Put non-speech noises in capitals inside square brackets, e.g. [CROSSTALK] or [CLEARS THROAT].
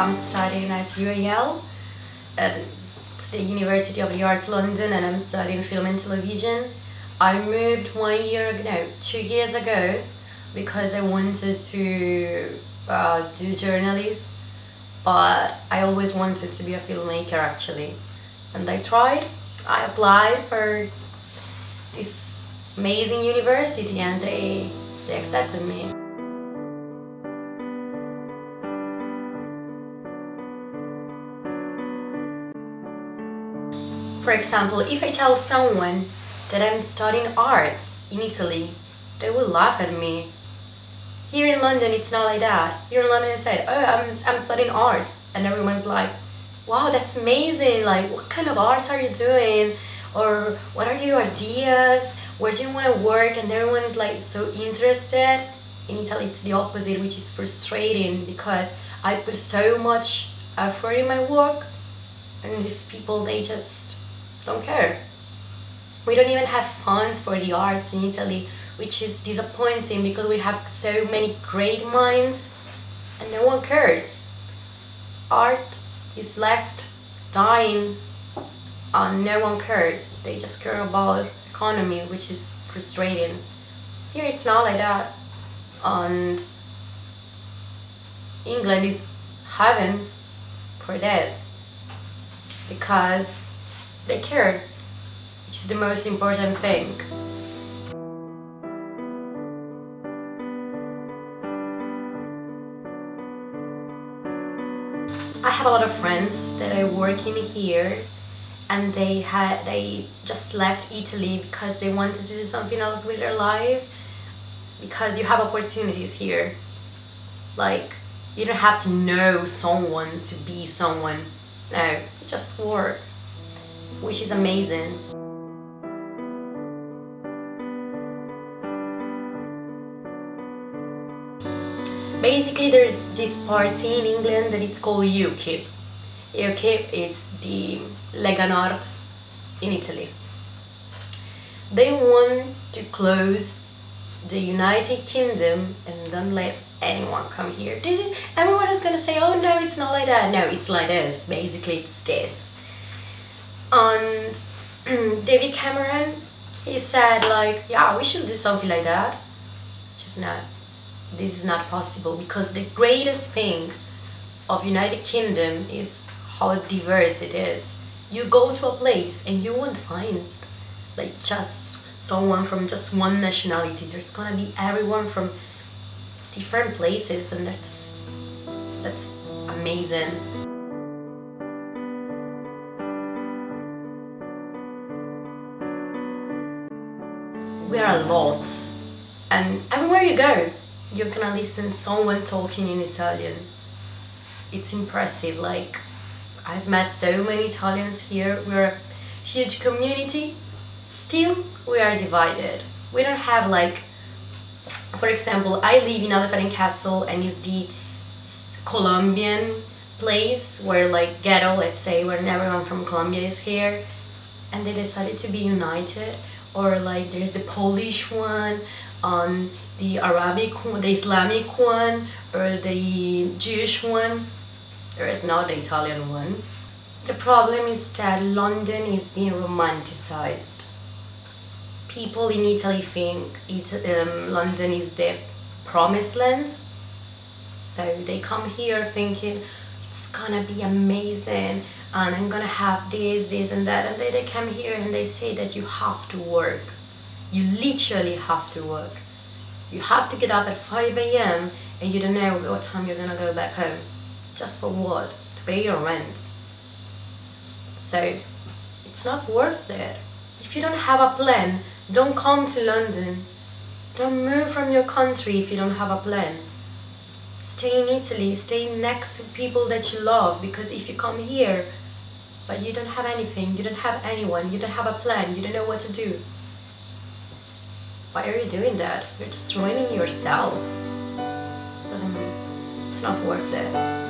I'm studying at UAL, at the University of the Arts London, and I'm studying film and television. I moved one year ago, no, two years ago, because I wanted to uh, do journalism, but I always wanted to be a filmmaker actually. And I tried, I applied for this amazing university and they, they accepted me. For example, if I tell someone that I'm studying arts in Italy, they will laugh at me. Here in London, it's not like that. Here in London, I said, oh, I'm, I'm studying arts. And everyone's like, wow, that's amazing. Like, what kind of arts are you doing? Or what are your ideas? Where do you want to work? And everyone is like so interested. In Italy, it's the opposite, which is frustrating because I put so much effort in my work and these people, they just don't care. We don't even have funds for the arts in Italy, which is disappointing because we have so many great minds and no one cares. Art is left dying and no one cares. They just care about economy, which is frustrating. Here it's not like that. And England is heaven for this because they care, which is the most important thing. I have a lot of friends that are working here and they had they just left Italy because they wanted to do something else with their life. Because you have opportunities here. Like you don't have to know someone to be someone. No just work which is amazing. Basically, there's this party in England that it's called UKIP. UKIP is the Lega Nord in Italy. They want to close the United Kingdom and don't let anyone come here. This is, everyone is gonna say, oh no, it's not like that. No, it's like this. Basically, it's this and [CLEARS THROAT] David Cameron he said like yeah we should do something like that. Just not this is not possible because the greatest thing of United Kingdom is how diverse it is. You go to a place and you won't find like just someone from just one nationality. There's gonna be everyone from different places and that's that's amazing we are a lot and everywhere you go you're gonna listen someone talking in Italian. It's impressive like I've met so many Italians here. We're a huge community. Still we are divided. We don't have like for example I live in Elephant Castle and it's the Colombian place where like ghetto let's say where everyone from Colombia is here. And they decided to be united or like there's the Polish one, on the Arabic one, the Islamic one, or the Jewish one. There is not the Italian one. The problem is that London is being romanticized. People in Italy think it, um, London is the promised land. So they come here thinking it's gonna be amazing and I'm gonna have this, this and that and then they come here and they say that you have to work. You literally have to work. You have to get up at 5 a.m. and you don't know what time you're gonna go back home. Just for what? To pay your rent. So it's not worth it. If you don't have a plan, don't come to London. Don't move from your country if you don't have a plan. Stay in Italy, stay next to people that you love because if you come here, but you don't have anything, you don't have anyone, you don't have a plan, you don't know what to do. Why are you doing that? You're just ruining yourself. Doesn't, it's not worth it.